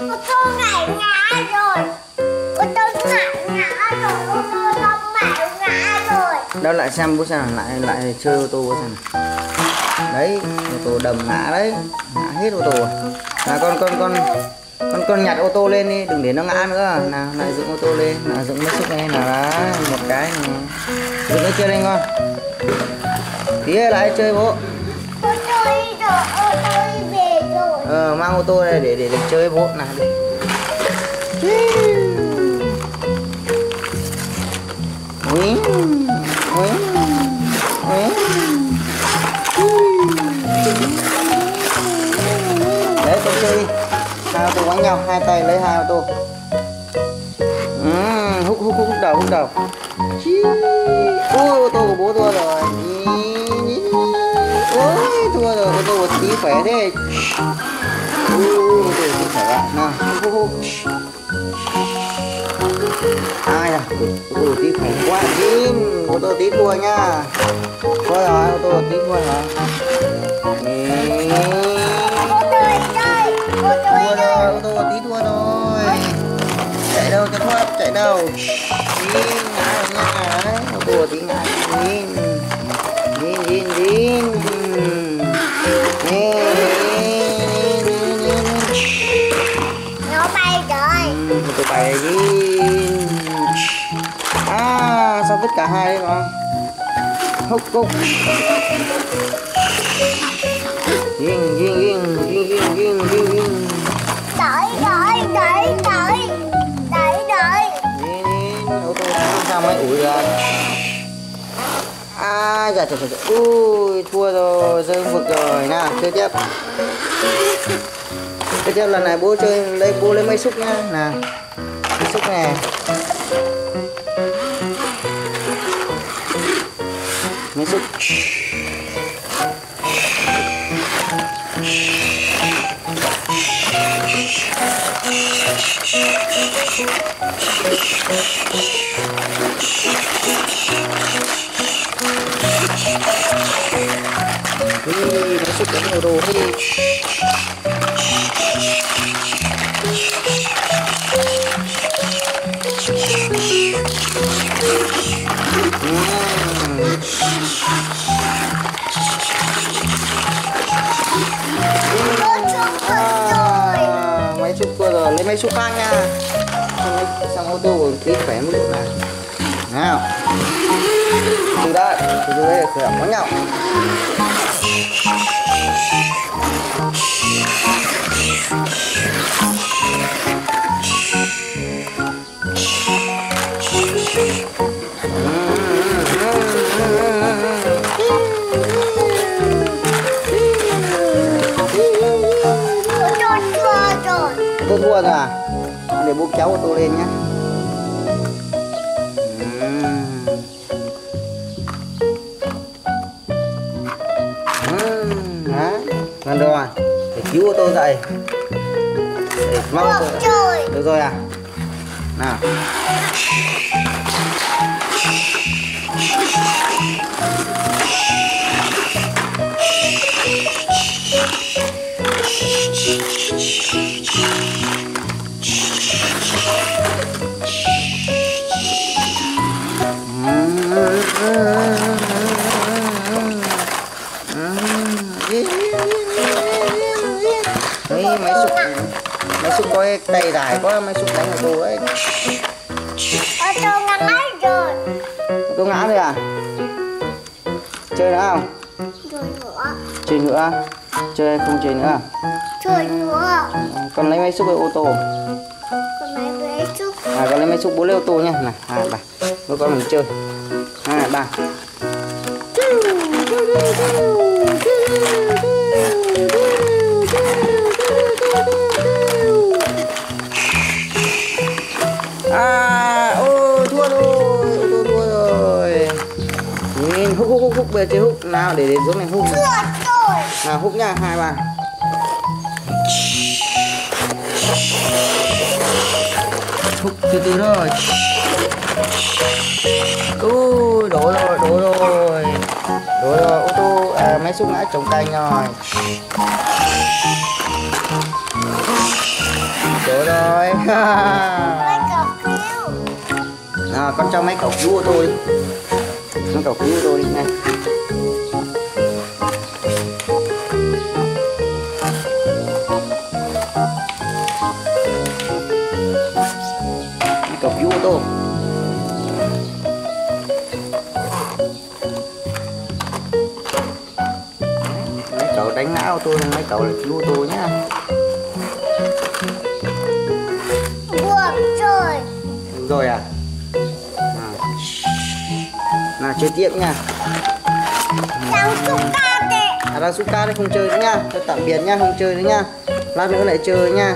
ô tô ngã ngã rồi. Ô tô ngã ngã rồi. Ô tô đông ngã rồi. Đâu, lại xem bố xem lại lại chơi ô tô bố xem đấy, ô tô đầm ngã đấy. Ngã hết ô tô rồi. Là con con con con con nhặt ô tô lên đi. Đừng để nó ngã nữa. Nào, lại dựng ô tô lên. Nào, dựng nó xúc lên nào đó một cái. Này dựng nó chơi lên con tí lại chơi bố. Mang ô tô này để để được chơi với bố nào đi Ui, ui, ui. Đấy tôi chơi đi Hai ô tô quánh nhau, hai tay lấy hai ô tô uhm, hút hút hút đầu hút đầu Chí. Ui ô tô của bố thua rồi Nhí. Ôi thua rồi ô tô của tí khỏe thế Ui, tôi thở ạ. Nào. Ai à? Ui, tí khủng quá chim. Ô tô tí thua nha. Thôi rồi, ô tô tí thua rồi. Thua rồi, ô tô tí thua rồi. Chạy đâu cho thoát, chạy đâu. Tí ngã, ngã. Ô tô tí ngã. Tí. vứt cả hai mà hốc cốc, Ding, ding, ding, ding, ding, ding, ding, ding. Đợi, đợi, đợi, đợi, đợi, đợi. Ô ok, sao mới ủi ra? À, dạ, dạ, dạ, dạ. Ui, thua rồi, rơi vực rồi. nè, chơi tiếp. Chơi tiếp lần này bố chơi, lấy bố lấy máy xúc nhá. nè, máy xúc này. ナイスえー、ナイスショット、なるほど。May may suka niya. May isang udo, unti pa yung ulo na. Now. Do that. Do it. Kaya mo niya. Thank you. Tôi thua rồi à? Để bố kéo ô tô lên nhé Gần rồi. Để cứu ô tô dậy. Để mong ô tô rồi. Được rồi à? Nào máy xúc máy xúc có tay dài quá máy xúc đánh ô tô ấy. Ô tô ngã rồi. Ô tô ngã rồi à? Chơi nữa không? Rồi nữa. Chơi nữa? Chơi không chơi nữa? À? rồi nữa con lấy máy xúc với ô tô. Con máy với chút à con lấy máy xúc bố lấy ô tô nhá này hai ba. Bố con mình chơi. Hai ba húc giờ chơi húc nào để để xuống này húc thua rồi. Nào húc nha hai ba húc từ từ thôi. Ui đổ rồi đổ rồi. Đổ rồi ô tô à, máy xúc ngã trồng cành rồi. Chỗ rồi à, con cho mấy cậu cứu ô tô đi mấy cậu cứu ô tô đi mấy cậu cứu ô tô mấy cậu đánh ngã ô tô nên mấy cậu là cứu ô tô nhá. Rồi Đúng rồi à. Chơi tiếp nha ca đấy không chơi nữa nha Thôi tạm biệt nha không chơi nữa nha Lát nữa lại chơi nha